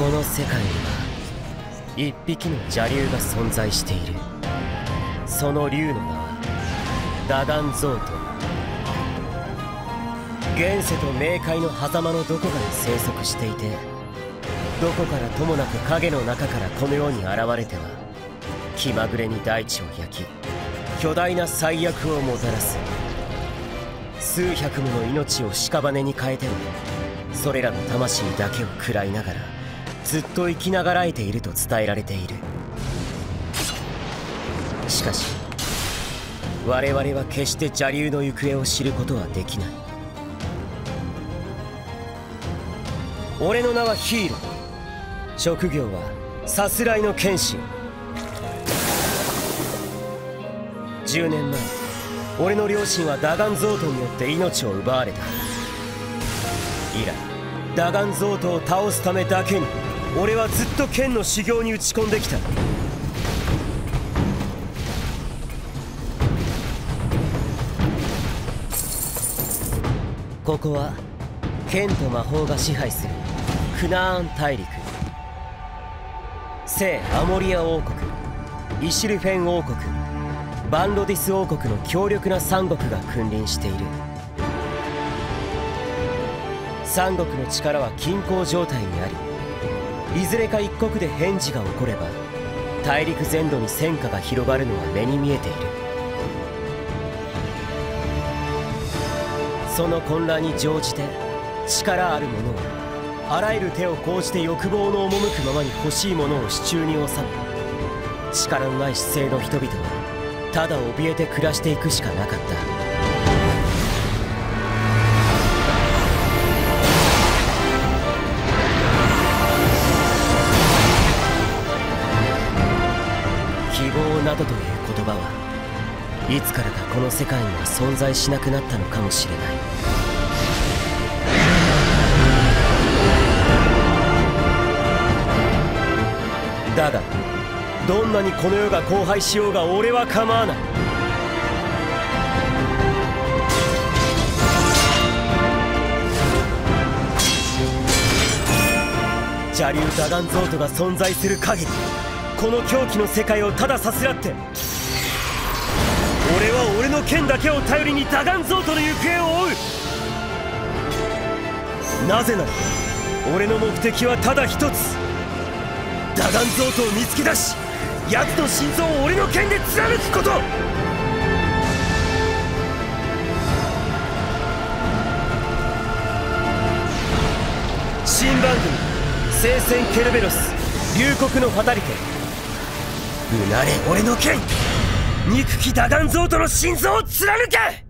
この世界には一匹の邪竜が存在している。その竜の名はダガンゾート現世と冥界の狭間のどこかに生息していてどこからともなく影の中からこの世に現れては気まぐれに大地を焼き巨大な災厄をもたらす。数百もの命を屍に変えてもそれらの魂だけを食らいながらずっと生きながらえていると伝えられている。しかし我々は決して邪竜の行方を知ることはできない。俺の名はヒーロー。職業はさすらいの剣士。10年前俺の両親はダガンゾートによって命を奪われた。以来ダガンゾートを倒すためだけに。俺はずっと剣の修行に打ち込んできた。ここは剣と魔法が支配するクナーン大陸。聖アモリア王国イシルフェン王国バンロディス王国の強力な三国が君臨している。三国の力は均衡状態にありいずれか一国で返事が起これば大陸全土に戦火が広がるのは目に見えている。その混乱に乗じて力ある者はあらゆる手を講じて欲望の赴くままに欲しいものを手中に収め力のない姿勢の人々はただ怯えて暮らしていくしかなかった。希望などという言葉はいつからかこの世界には存在しなくなったのかもしれない。だがどんなにこの世が荒廃しようが俺は構わない。邪竜ダガンゾートが存在する限りこの狂気の世界をたださすらって。俺は俺の剣だけを頼りにダガンゾートの行方を追う。なぜなら俺の目的はただ一つ。ダガンゾートを見つけ出し奴の心臓を俺の剣で貫くこと。新番組「聖戦ケルベロス龍谷のファタリテ」うなれ俺の剣。憎きダダンゾートの心臓を貫け！